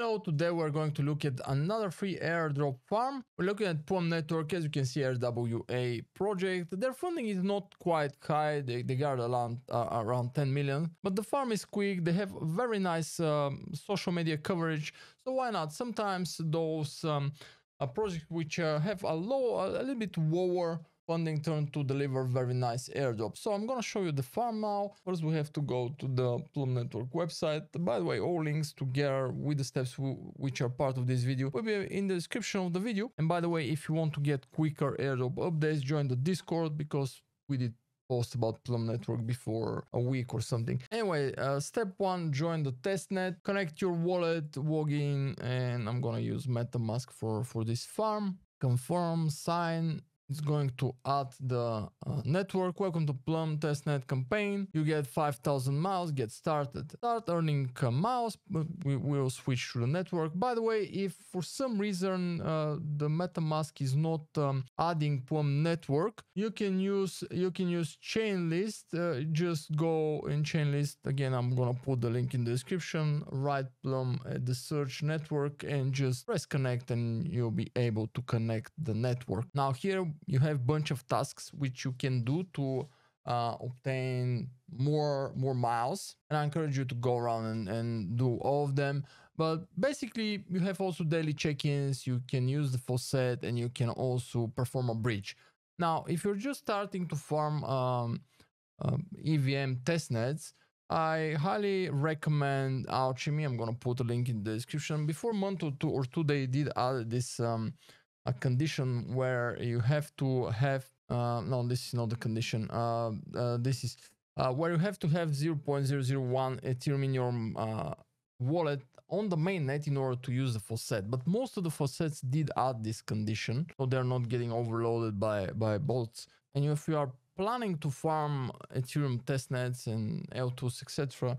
Hello, today we're going to look at another free airdrop farm. We're looking at Plume Network, as you can see, RWA project. Their funding is not quite high, they, they got around, uh, around 10 million, but the farm is quick, they have very nice um, social media coverage, so why not? Sometimes those um, uh, projects which uh, have a low, a little bit lower funding turn to deliver very nice airdrop. So I'm gonna show you the farm now. First we have to go to the Plume Network website. By the way, all links together with the steps which are part of this video will be in the description of the video. And by the way, if you want to get quicker airdrop updates, join the Discord because we did post about Plume Network before a week or something. Anyway, uh, step one, join the testnet, connect your wallet, log in, and I'm gonna use MetaMask for, for this farm. Confirm, sign, it's going to add the uh, network. Welcome to Plume testnet campaign. You get 5,000 miles, get started. Start earning uh, miles, but we will switch to the network. By the way, if for some reason uh, the MetaMask is not um, adding Plume network, you can use you can use Chainlist. Uh, just go in Chainlist. Again, I'm gonna put the link in the description. Write Plume at the search network and just press connect and you'll be able to connect the network. Now here you have bunch of tasks which you can do to uh, obtain more more miles and i encourage you to go around and, and do all of them but basically you have also daily check-ins you can use the faucet and you can also perform a bridge now if you're just starting to farm um, um, evm testnets I highly recommend Alchemy. I'm gonna put a link in the description. Before month or two or two, they did add this um, a condition where you have to have uh, no this is not the condition. Uh, uh, this is uh, where you have to have 0.001 ethereum in your uh, wallet on the mainnet in order to use the faucet. But most of the faucets did add this condition so they're not getting overloaded by by bots and if you are planning to farm ethereum testnets and l2s etc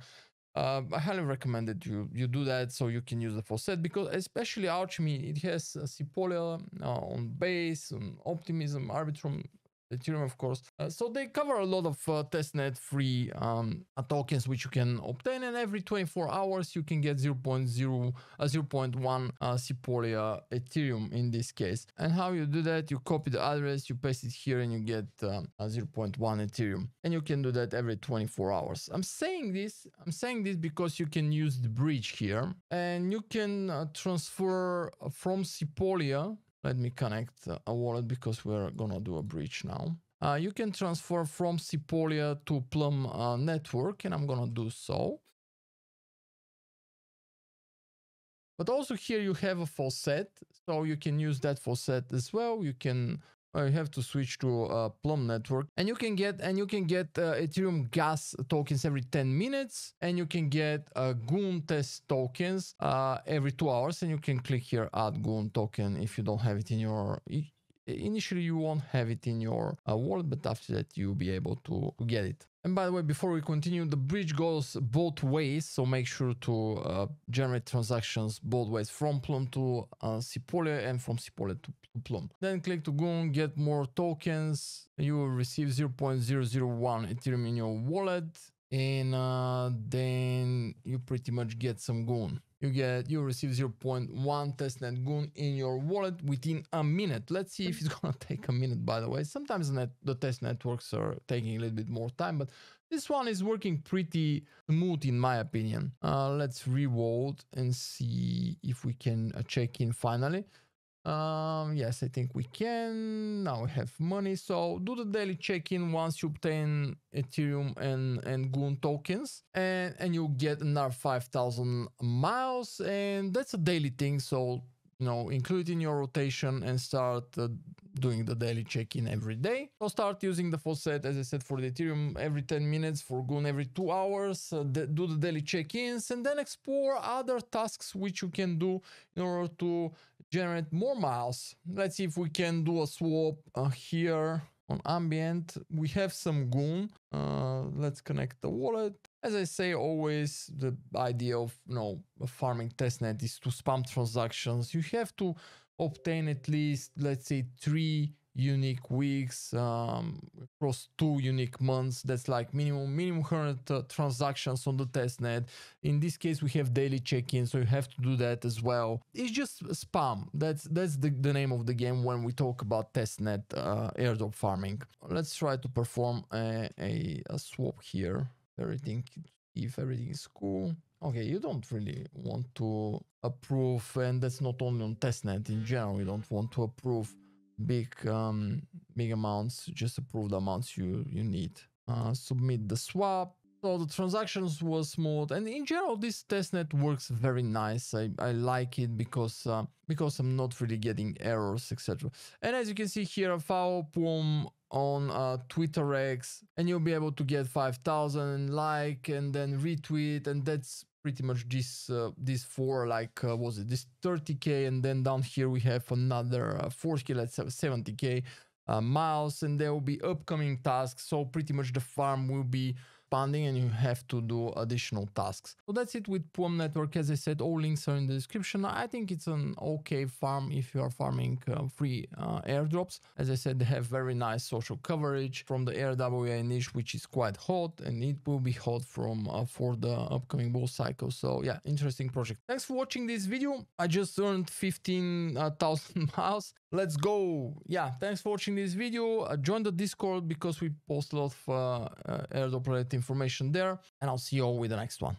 uh, I highly recommend that you you do that so you can use the faucet because especially Alchemy it has uh, Sepolia uh, on base, on Optimism, Arbitrum, Ethereum, of course. Uh, so they cover a lot of uh, testnet free um, uh, tokens which you can obtain, and every 24 hours you can get 0, .0 uh, 0.1 uh, Ethereum in this case. And how you do that? You copy the address, you paste it here, and you get um, 0.1 Ethereum. And you can do that every 24 hours. I'm saying this. I'm saying this because you can use the bridge here, and you can uh, transfer from Sepolia let me connect a wallet because we're gonna do a bridge now. Uh, you can transfer from Sepolia to Plume uh, network and I'm gonna do so. But also here you have a faucet, so you can use that faucet as well. You can you have to switch to uh, Plume network, and you can get and you can get uh, Ethereum gas tokens every 10 minutes, and you can get uh, Goon test tokens uh, every two hours, and you can click here add Goon token if you don't have it in your initially you won't have it in your uh, wallet, but after that you'll be able to, get it. And by the way, before we continue, the bridge goes both ways, so make sure to uh, generate transactions both ways from Plume to uh, and from Sepolia to, to Plume. Then click to Goon, get more tokens. You will receive 0.001 Ethereum in your wallet, and uh, then you pretty much get some Goon you get you receive 0.1 testnet goon in your wallet within a minute. Let's see if it's gonna take a minute by the way. Sometimes net, the test networks are taking a little bit more time but this one is working pretty smooth in my opinion. Uh, let's revolt and see if we can uh, check in finally um, yes, I think we can. Now we have money. So do the daily check-in once you obtain Ethereum and, and Goon tokens and, and you get another 5,000 miles and that's a daily thing. So, you know, include in your rotation and start uh, doing the daily check-in every day. So start using the faucet, as I said, for the Ethereum every 10 minutes, for Goon every two hours, uh, do the daily check-ins, and then explore other tasks which you can do in order to generate more miles. Let's see if we can do a swap uh, here on ambient. We have some Goon. Uh, let's connect the wallet. As I say always, the idea of you know farming testnet is to spam transactions. You have to obtain at least, let's say, three unique weeks um, across two unique months. That's like minimum minimum 100 uh, transactions on the testnet. In this case we have daily check-in so you have to do that as well. It's just spam. That's that's the, the name of the game when we talk about testnet uh, airdrop farming. Let's try to perform a, a, a swap here. Everything if everything is cool. Okay you don't really want to approve and that's not only on testnet in general you don't want to approve big um, big amounts, just approve the amounts you, you need. Uh, submit the swap. So the transactions was smooth and in general this testnet works very nice. I, I like it because uh, because I'm not really getting errors etc. And as you can see here, follow Plume on uh, Twitter X and you'll be able to get 5000 like and then retweet and that's pretty much this uh, this four like uh, was it this 30k and then down here we have another uh, 4k let's have 70k uh, miles and there will be upcoming tasks. So pretty much the farm will be expanding and you have to do additional tasks. So that's it with Plume Network. As I said, all links are in the description. I think it's an okay farm if you are farming uh, free uh, airdrops. As I said, they have very nice social coverage from the RWA niche, which is quite hot and it will be hot from uh, for the upcoming bull cycle. So yeah, interesting project. Thanks for watching this video. I just earned 15,000 miles. Let's go. Yeah, thanks for watching this video. Uh, join the Discord because we post a lot of uh, uh, airdrop related information there. And I'll see you all with the next one.